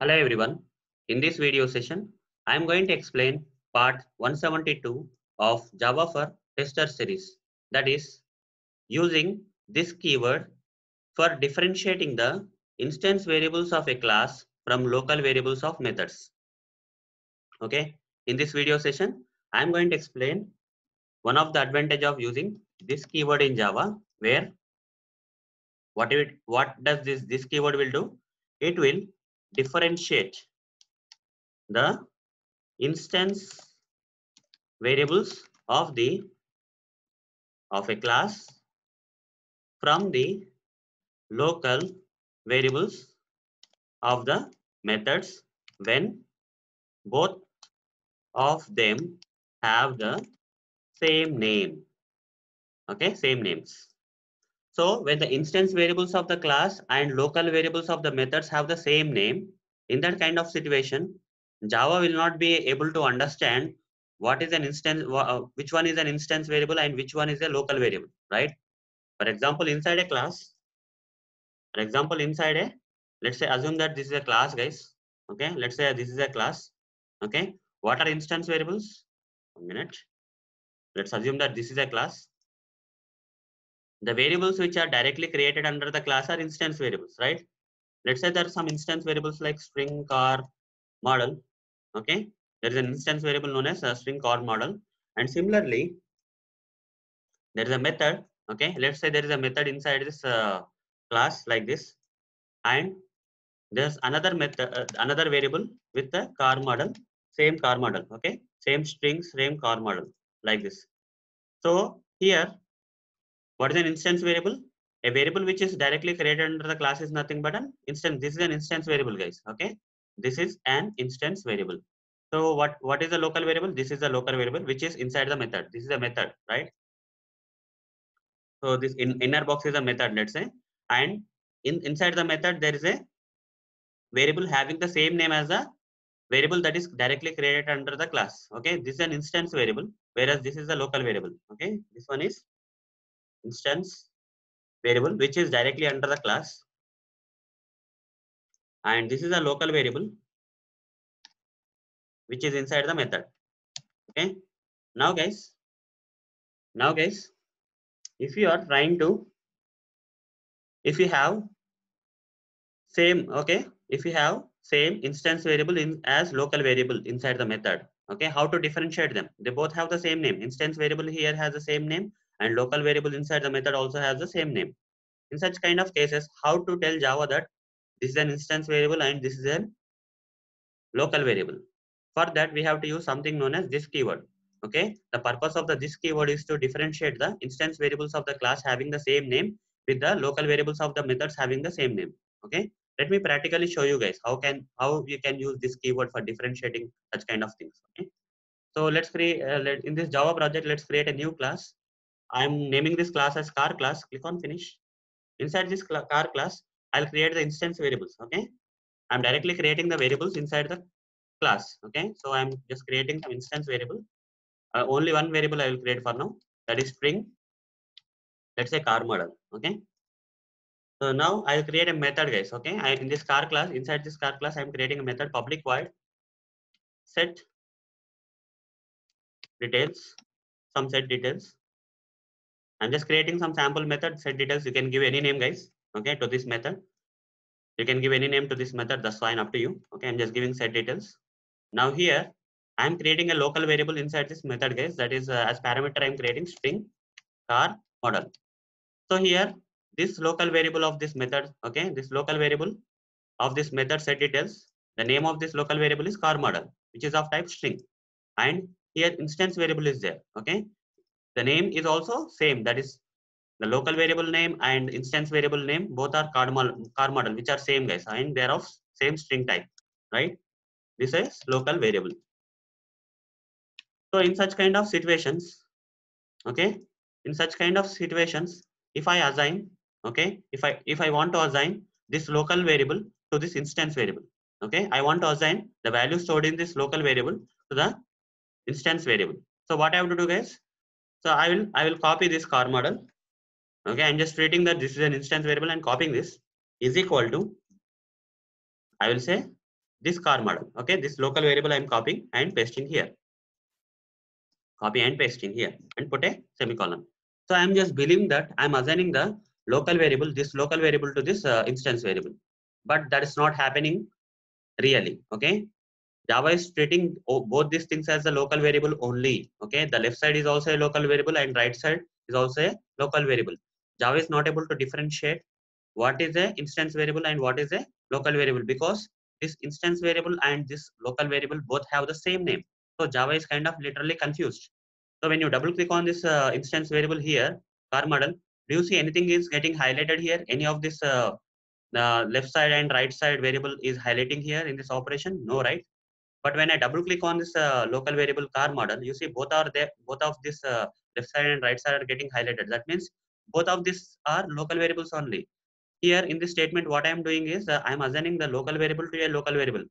Hello everyone. In this video session, I am going to explain part 172 of Java for Tester series. That is using this keyword for differentiating the instance variables of a class from local variables of methods. Okay. In this video session, I am going to explain one of the advantage of using this keyword in Java where what it what does this this keyword will do? It will differentiate the instance variables of the of a class from the local variables of the methods when both of them have the same name. Okay same names so when the instance variables of the class and local variables of the methods have the same name, in that kind of situation, Java will not be able to understand what is an instance, uh, which one is an instance variable and which one is a local variable, right? For example, inside a class, for example, inside a, let's say assume that this is a class, guys. Okay, let's say this is a class. Okay, what are instance variables? One minute. Let's assume that this is a class the variables which are directly created under the class are instance variables, right? Let's say there are some instance variables like string, car, model. Okay, there is an instance variable known as a string car model. And similarly, there is a method. Okay, let's say there is a method inside this uh, class like this, and there's another method, uh, another variable with the car model, same car model. Okay, same string, same car model like this. So here what is an instance variable? A variable which is directly created under the class is nothing but an instance. This is an instance variable, guys. Okay. This is an instance variable. So what, what is the local variable? This is the local variable which is inside the method. This is a method, right? So this in, inner box is a method, let's say. And in inside the method, there is a variable having the same name as the variable that is directly created under the class. Okay. This is an instance variable, whereas this is a local variable. Okay. This one is instance variable which is directly under the class. And this is a local variable which is inside the method. Okay? Now guys now guys if you are trying to if you have same okay if you have same instance variable in as local variable inside the method okay how to differentiate them? They both have the same name. Instance variable here has the same name and local variable inside the method also has the same name. In such kind of cases, how to tell Java that this is an instance variable and this is a local variable. For that, we have to use something known as this keyword. Okay, the purpose of the this keyword is to differentiate the instance variables of the class having the same name with the local variables of the methods having the same name. Okay, let me practically show you guys how can how you can use this keyword for differentiating such kind of things. Okay, so let's create uh, let, in this Java project. Let's create a new class I'm naming this class as car class. Click on finish. Inside this cl car class, I'll create the instance variables. Okay. I'm directly creating the variables inside the class. Okay. So I'm just creating some instance variable. Uh, only one variable I will create for now. That is string. Let's say car model. Okay. So now I'll create a method, guys. Okay. I, in this car class, inside this car class, I'm creating a method public void set details, some set details I'm just creating some sample method set details. You can give any name guys. Okay, to this method. You can give any name to this method. That's fine up to you. Okay, I'm just giving set details. Now here, I'm creating a local variable inside this method guys. That is uh, as parameter I'm creating string car model. So here, this local variable of this method. Okay, this local variable of this method set details. The name of this local variable is car model, which is of type string. And here instance variable is there. Okay, the name is also same. That is the local variable name and instance variable name. Both are car model, car model which are same guys. And they're of same string type right? This is local variable. So in such kind of situations okay? In such kind of situations if i assign okay? If i if i want to assign this local variable to this instance variable okay? I want to assign the value stored in this local variable to the instance variable. So what i have to do guys so I will I will copy this car model. Okay, I'm just treating that this is an instance variable and copying this is equal to I will say this car model. Okay, this local variable I'm copying and pasting here. Copy and pasting here and put a semicolon. So I'm just believing that I'm assigning the local variable, this local variable to this uh, instance variable. But that is not happening really. Okay, Java is treating both these things as a local variable only. Okay, the left side is also a local variable and right side is also a local variable. Java is not able to differentiate what is a instance variable and what is a local variable because this instance variable and this local variable both have the same name. So Java is kind of literally confused. So when you double click on this uh, instance variable here, car model, do you see anything is getting highlighted here? Any of this uh, the left side and right side variable is highlighting here in this operation? No, right? But when I double click on this uh, local variable car model, you see both are there, both of this uh, left side and right side are getting highlighted. That means both of these are local variables only. Here in this statement what i am doing is uh, i am assigning the local variable to a local variable.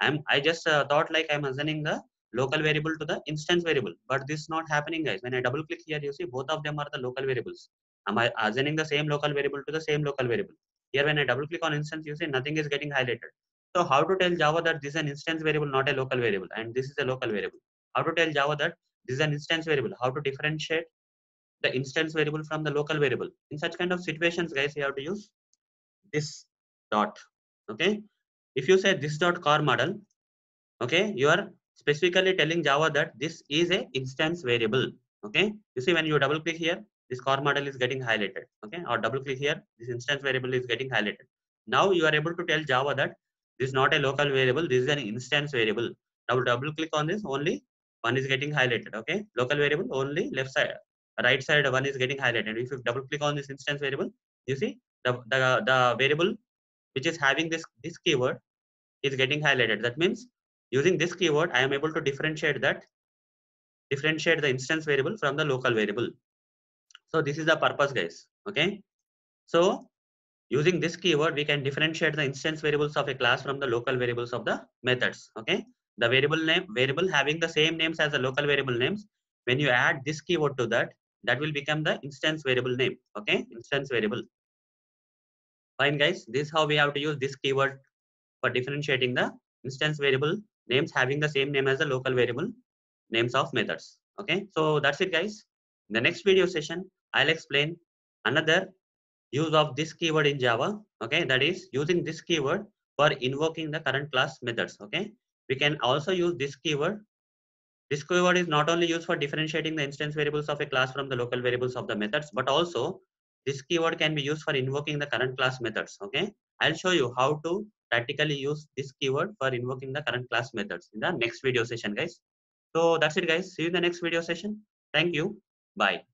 I'm i just uh, thought like i'm assigning the local variable to the instance variable. But this is not happening guys. When i double click here you see both of them are the local variables. I am i assigning the same local variable to the same local variable? Here when i double click on instance you see nothing is getting highlighted so how to tell java that this is an instance variable not a local variable and this is a local variable. How to tell java that this is an instance variable? How to differentiate the instance variable from the local variable? In such kind of situations guys you have to use this dot okay? If you say this dot car model okay you are specifically telling java that this is a instance variable okay? You see when you double click here this car model is getting highlighted okay? Or double click here this instance variable is getting highlighted. Now you are able to tell java that this is not a local variable this is an instance variable now double click on this only one is getting highlighted okay local variable only left side right side one is getting highlighted if you double click on this instance variable you see the, the, the variable which is having this, this keyword is getting highlighted. That means using this keyword, I am able to differentiate that, differentiate the instance variable from the local variable. So this is the purpose guys. Okay. So using this keyword, we can differentiate the instance variables of a class from the local variables of the methods. Okay. The variable name, variable having the same names as the local variable names. When you add this keyword to that, that will become the instance variable name. Okay. Instance variable. Fine guys, this is how we have to use this keyword for differentiating the instance variable names having the same name as the local variable names of methods. Okay, so that's it guys. In the next video session, I'll explain another use of this keyword in Java. Okay, that is using this keyword for invoking the current class methods. Okay, we can also use this keyword. This keyword is not only used for differentiating the instance variables of a class from the local variables of the methods, but also this keyword can be used for invoking the current class methods okay i'll show you how to practically use this keyword for invoking the current class methods in the next video session guys so that's it guys see you in the next video session thank you bye